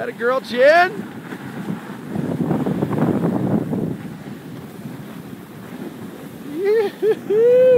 Had a girl, Jen. Yoo-hoo-hoo.